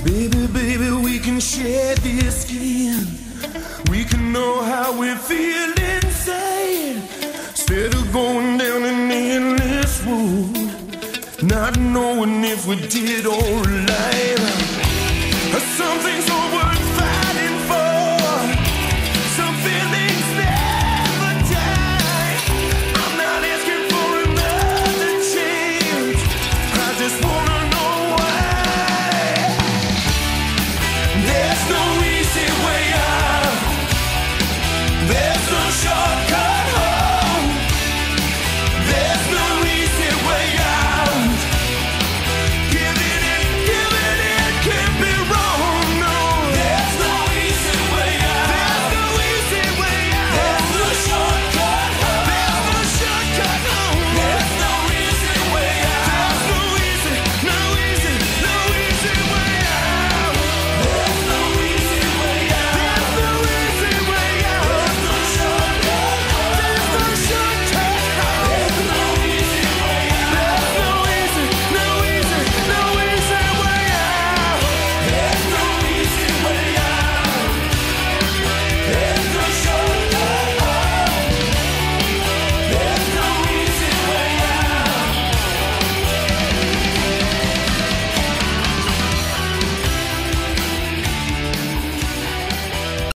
Baby, baby, we can share this skin. We can know how we feel inside. Instead of going down an endless road, not knowing if we did or lied.